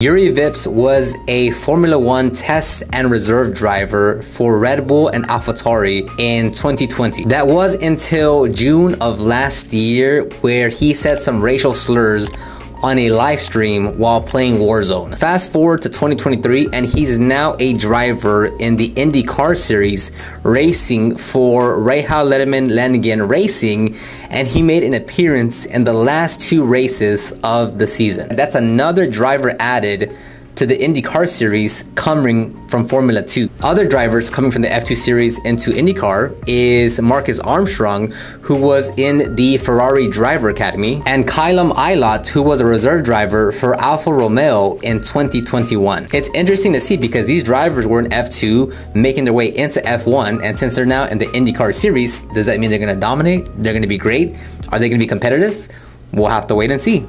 Jüri Vips was a Formula One test and reserve driver for Red Bull and AlphaTauri in 2020. That was until June of last year, where he said some racial slurs on a live stream while playing Warzone. Fast forward to 2023, and he's now a driver in the IndyCar Series, racing for Rahal Letterman Lanigan Racing, and he made an appearance in the last two races of the season. That's another driver added to the IndyCar series coming from Formula 2. Other drivers coming from the F2 series into IndyCar is Marcus Armstrong, who was in the Ferrari Driver Academy, and Callum Ilott, who was a reserve driver for Alfa Romeo in 2021. It's interesting to see because these drivers were in F2 making their way into F1, and since they're now in the IndyCar series, does that mean they're going to dominate? They're going to be great? Are they going to be competitive? We'll have to wait and see.